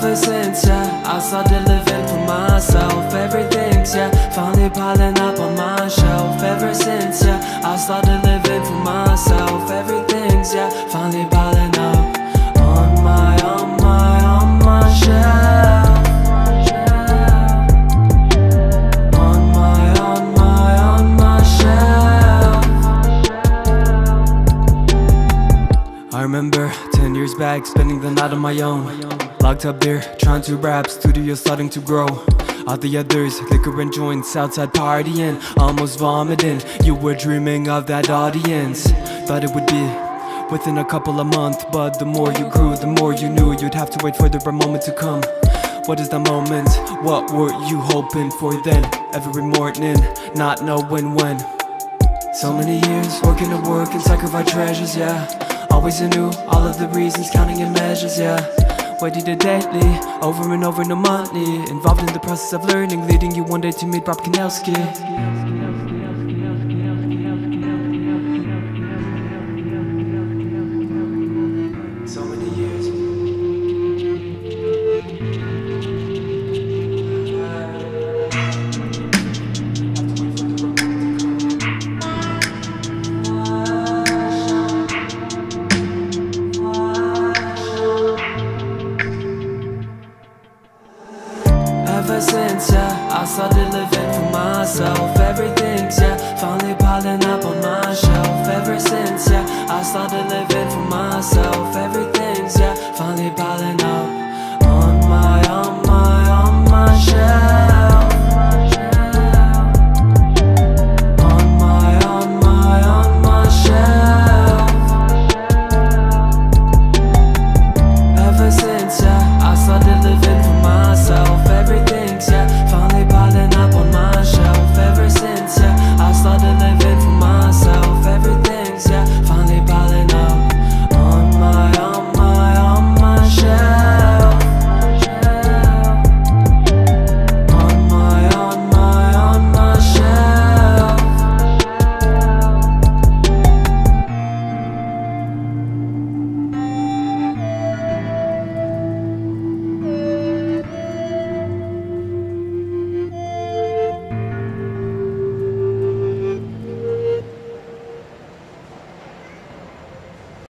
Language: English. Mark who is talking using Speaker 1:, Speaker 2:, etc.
Speaker 1: I started living for myself. Everything's, yeah, finally piling up on my shelf. Ever since, yeah, I started living for myself. Everything's, yeah, finally piling up on my, on my, on my shelf. On my, on my, on my shelf. I remember 10 years back spending the night on my own Locked up there, trying to rap, studio starting to grow All the others, liquor and joints, outside partying Almost vomiting, you were dreaming of that audience Thought it would be within a couple of months But the more you grew, the more you knew You'd have to wait for the right moment to come What is the moment? What were you hoping for then? Every morning, not knowing when so many years working to work and sacrifice treasures, yeah. Always anew, all of the reasons, counting in measures, yeah. Waiting to daily, over and over, no money. Involved in the process of learning, leading you one day to meet Rob Kinelski. Ever since, yeah, I started living for myself Everything's, yeah, finally piling up on my shelf Ever since, yeah, I started living for myself